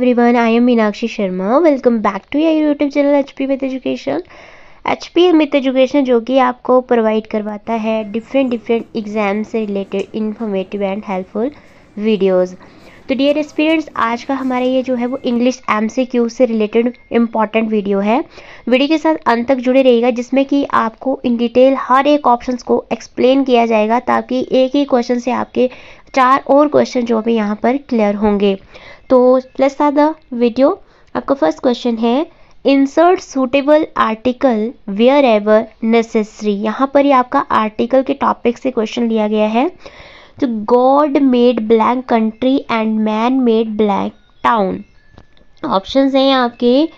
everyone, I am Meenakshi Sharma. Welcome back to your YouTube channel HP with Education. H P with education जो कि आपको provide करवाता है different different exam से related informative and helpful videos तो dear experience आज का हमारा ये जो है वो English M C related important video है वीडियो के साथ अंत तक जुड़े रहिएगा जिसमें कि आपको इन डिटेल हर एक ऑप्शन को एक्सप्लेन किया जाएगा ताकि एक ही क्वेश्चन से आपके चार और क्वेश्चन जो भी यहाँ पर क्लियर होंगे तो लेट्स स्टार्ट द वीडियो आपका फ़र्स्ट क्वेश्चन है insert suitable article wherever necessary यहाँ पर ही आपका आर्टिकल के टॉपिक से क्वेश्चन लिया गया है। तो God made blank country and man made blank town option हैं आपके।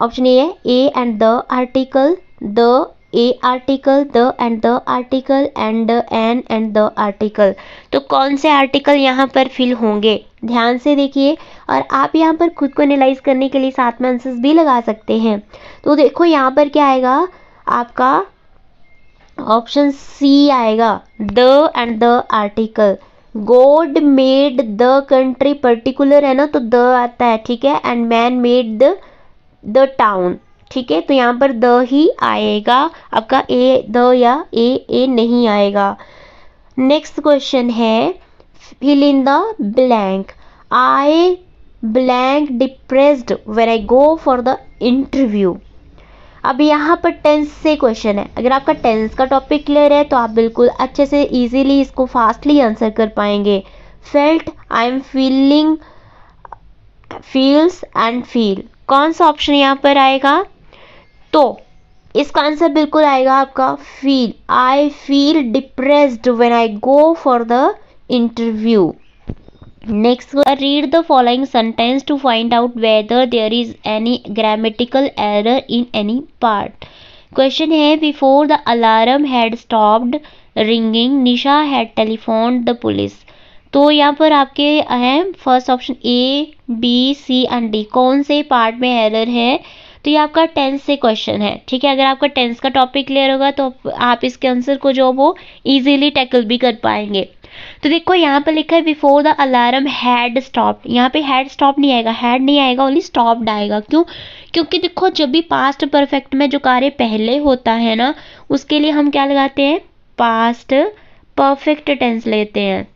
ऑप्शन ए है A and the article the A article the and the article and an and the article तो कौन से आर्टिकल यहाँ पर फिल होंगे? ध्यान से देखिए और आप यहाँ पर खुद को एनालाइज करने के लिए साथ में आंसर्स भी लगा सकते हैं। तो देखो यहाँ पर क्या आएगा? आपका ऑप्शन सी आएगा। The and the article God made the country particular है ना? तो द आता है, ठीक है? And man made the the town ठीक है? तो यहाँ पर द ही आएगा। आपका ए द या ए ए नहीं आएगा। नेक्स्ट क्वेश्चन है fill in the blank I blank depressed when I go for the interview अब यहाँ पर टेंस से क्वेश्चन है। अगर आपका टेंस का टॉपिक क्लियर है तो आप बिल्कुल अच्छे से इजीली इसको फास्टली आंसर कर पाएँगे। Felt I am feeling feels and feel कौन सा ऑप्शन यहाँ पर आएगा? तो इसका आंसर बिल्कुल आएगा आपका feel I feel depressed when I go for the interview next read the following sentence to find out whether there is any grammatical error in any part question है before the alarm had stopped ringing Nisha had telephone the police तो यहाँ पर आपके हैं first option A B C and D कौन से part में error है? तो ये आपका टेंस से क्वेश्चन है, ठीक है? अगर आपका टेंस का टॉपिक क्लियर होगा तो आप इसके आंसर को जो वो इजीली टैकल भी कर पाएँगे। तो देखो, यहाँ पर लिखा है before the alarm had stop यहाँ पे हैड स्टॉप नहीं आएगा। हैड नहीं आएगा ओनली स्टॉप्ड आएगा। क्यों? क्योंकि देखो, जब भी पास्ट परफेक्ट में जो कार्य पहले होता है ना, उसके लिए हम क्या लगाते हैं? पास्ट परफेक्ट टेंस लेते हैं।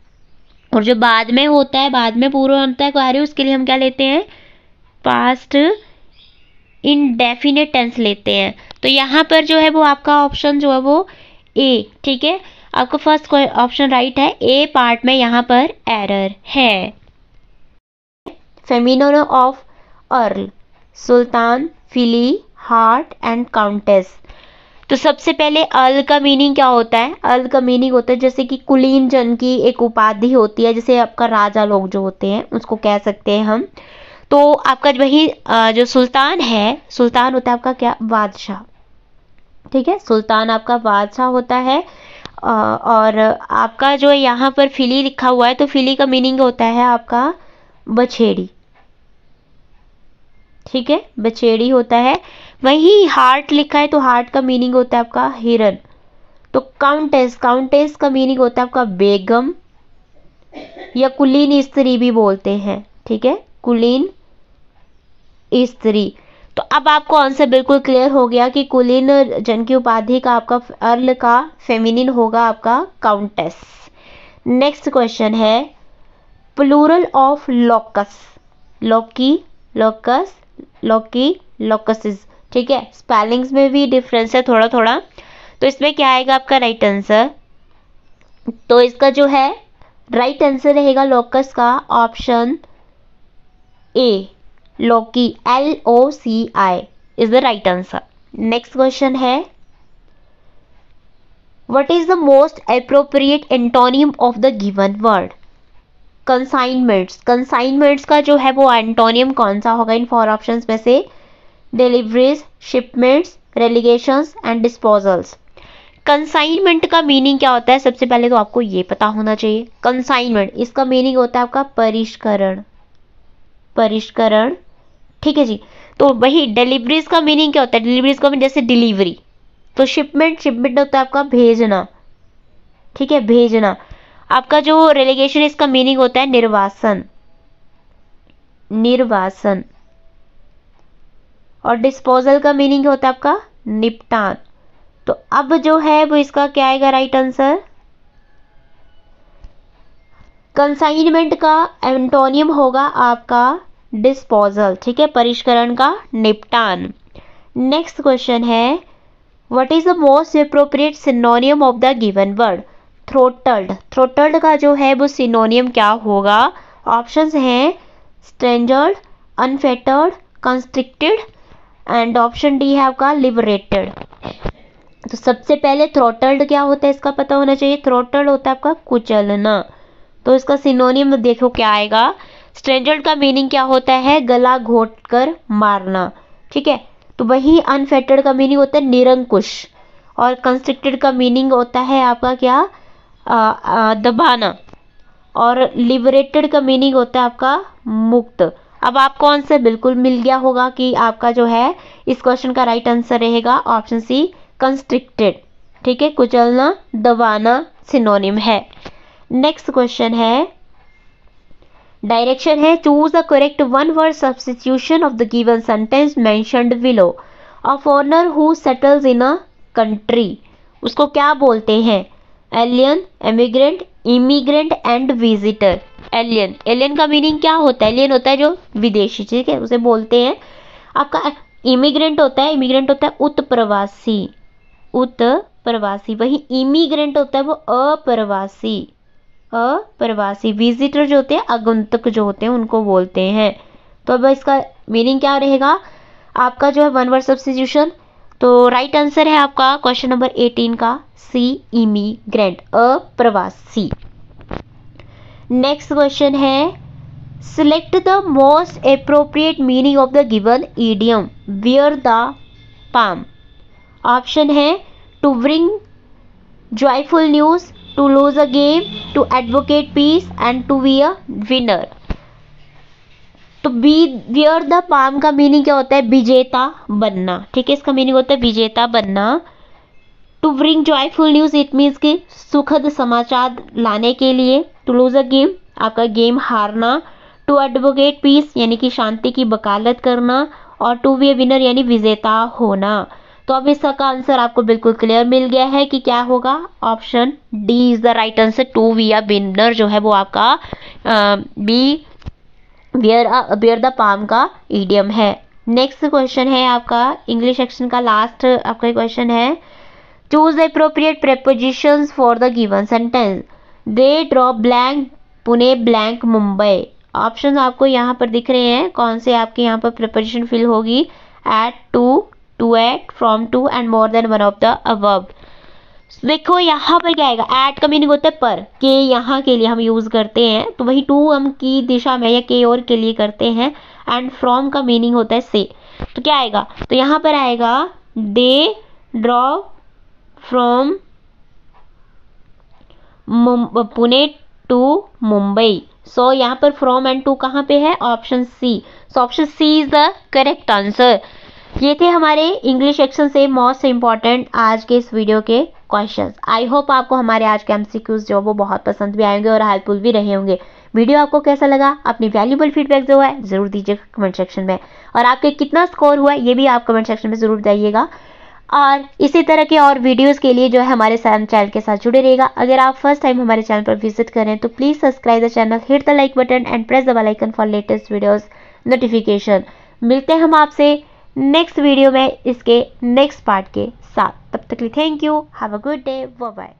और जो बाद में होता है, बाद में पूरा होता है कार्य, उसके लिए हम क्या लेते हैं? पास्ट इनडेफिनेट टेंस लेते हैं। तो यहाँ पर जो है वो आपका ऑप्शन जो है वो ए ठीक है? आपका फ़र्स्ट ऑप्शन राइट है ए पार्ट में यहाँ पर एरर है। Feminine of earl sultan filly hart and countess तो सबसे पहले अल का मीनिंग क्या होता है? अल का मीनिंग होता है जैसे कि कुलीन जन की एक उपाधि होती है, जैसे आपका राजा लोग जो होते हैं, उसको कह सकते हैं हम। तो आपका वही जो सुल्तान है, सुल्तान होता है आपका क्या? बादशाह। ठीक है? सुल्तान आपका बादशाह होता है। और आपका जो यहाँ पर फिली लिखा हुआ है तो फिली का मीनिंग होता है आपका बछेड़ी। ठीक है? बछेड़ी होता है। वही हार्ट लिखा है तो हार्ट का मीनिंग होता है आपका हिरन। तो काउंटेस काउंटेस का मीनिंग होता है आपका बेगम, या कुलीन स्त्री भी बोलते हैं। ठीक है? कुलीन स्त्री। तो अब आपको आंसर बिल्कुल क्लियर हो गया कि कुलीन जन की उपाधि का आपका अर्ल का फेमिनिन होगा आपका काउंटेस नेक्स्ट क्वेश्चन है plural of locus loci locus loci locuses ठीक है? स्पेलिंग्स में भी डिफरेंस है थोड़ा थोड़ा तो इसमें क्या आएगा आपका राइट आंसर तो इसका जो है राइट आंसर रहेगा लॉकस का option A loci L O C I is the right answer next question है what is the most appropriate antonym of the given word consignments consignments का जो है वो एंटोनियम कौन सा होगा इन फोर ऑप्शंस में से? Deliveries shipments relegations and disposals consignment का मीनिंग क्या होता है? सबसे पहले तो आपको ये पता होना चाहिए। कंसाइनमेंट इसका मीनिंग होता है आपका परिष्करण। परिष्करण ठीक है जी? तो वही डिलीवरीज का मीनिंग क्या होता है? डिलीवरीज का जैसे डिलीवरी तो शिपमेंट शिपमेंट होता है आपका भेजना। ठीक है, भेजना। आपका जो रेलीगेशन इसका मीनिंग होता है निर्वासन। निर्वासन। और डिस्पोजल का मीनिंग होता है आपका? निपटान। तो अब जो है, वो इसका क्या आएगा राइट आंसर कंसाइनमेंट का एंटोनियम होगा आपका डिस्पोजल ठीक है, परिष्करण का निपटान। नेक्स्ट क्वेश्चन है what is the most appropriate synonym of the given word throttled throttled का जो है, वो सिनोनियम क्या होगा? ऑप्शंस हैं strangled unfettered constricted and option D है आपका लिबरेटेड तो सबसे पहले थ्रोटल्ड क्या होता है, इसका पता होना चाहिए। थ्रोटल्ड होता है आपका कुचलना। तो इसका सिनोनियम देखो क्या आएगा। स्ट्रेंजर्ड का मीनिंग क्या होता है? गला घोट कर मारना। ठीक है? तो वही अनफेटेड का मीनिंग होता है निरंकुश। और कंस्ट्रिक्टेड का मीनिंग होता है आपका क्या? आ, आ, दबाना। और लिबरेटेड का मीनिंग होता है आपका मुक्त। अब आप कौन से? बिल्कुल मिल गया होगा कि आपका जो है इस क्वेश्चन का राइट आंसर रहेगा ऑप्शन सी कंस्ट्रिक्टेड ठीक है? कुचलना दबाना सिनोनिम है। नेक्स्ट क्वेश्चन है डायरेक्शन है choose the correct one word substitution of the given sentence mentioned below a foreigner who settles in a country उसको क्या बोलते हैं? Alien emigrant immigrant and visitor alien alien का मीनिंग क्या होता है? एलियन होता है जो विदेशी, ठीक है? उसे बोलते हैं। आपका इमिग्रेंट होता है इमिग्रेंट होता है उत्प्रवासी। उत्प्रवासी, वही इमिग्रेंट होता है, वो अप्रवासी। अप्रवासी विजिटर जो होते हैं, आगंतुक जो होते हैं, उनको बोलते हैं। तो अब इसका मीनिंग क्या रहेगा? आपका जो है वन वर्ड सब्सिट्यूशन तो राइट आंसर है आपका क्वेश्चन नंबर एटीन का। सी इमीग्रेंट अप्रवासी। नेक्स्ट क्वेश्चन है select the most appropriate meaning of the given idiom wear the palm option है to bring joyful news to lose a game, to advocate peace and to be a winner. तो B wear the palm का meaning क्या होता है? विजेता बनना। ठीक है इसका मीनिंग होता है विजेता बनना। To bring joyful news it means कि सुखद समाचार लाने के लिए। टू लूज अ गेम आपका गेम हारना। टू एडवोकेट पीस यानी कि शांति की वकालत करना। और टू ए विनर यानी विजेता होना। तो अब इसका आंसर आपको बिल्कुल क्लियर मिल गया है कि क्या होगा? Option D is the right answer to be a winner जो है वो आपका B bear bear the palm का ईडियम है। नेक्स्ट क्वेश्चन है आपका इंग्लिश सेक्शन का लास्ट आपका क्वेश्चन है। Choose the appropriate preposition for the given sentence they draw blank Pune blank Mumbai. Option आपको यहाँ पर दिख रहे हैं, कौन से आपके यहाँ पर प्रेपोजिशन फिल होगी? At to to at from to and more than one of the above देखो, यहाँ पर क्या आएगा? एट का मीनिंग होता है पर। के यहाँ के लिए हम यूज़ करते हैं तो वही टू हम की दिशा में या के और के लिए करते हैं एंड फ्रॉम का मीनिंग होता है से। तो क्या आएगा? तो यहाँ पर आएगा they draw from Pune to Mumbai. So यहाँ पर फ्रॉम एंड टू कहाँ पे है? Option C so option C is the correct answer ये थे हमारे इंग्लिश एक्शन से मोस्ट इंपॉर्टेंट आज के इस वीडियो के क्वेश्चंस आई होप आपको हमारे आज के एमसीक्यूज जो वो बहुत पसंद भी आएँगे और हेल्पफुल भी रहे होंगे. वीडियो आपको कैसा लगा? अपनी वैल्यूबल फीडबैक जो है, ज़रूर दीजिएगा कमेंट सेक्शन में. और आपके कितना स्कोर हुआ ये भी आप कमेंट सेक्शन में ज़रूर बताइएगा. और इसी तरह के और वीडियोस के लिए जो है, हमारे चैनल के साथ जुड़े रहेगा अगर आप फ़र्स्ट टाइम हमारे चैनल पर विज़िट करें तो please subscribe the channel hit the like button and press the bell icon for latest videos notification मिलते हैं हम आपसे नेक्स्ट वीडियो में इसके नेक्स्ट पार्ट के साथ। तब तक लिए thank you have a good day bye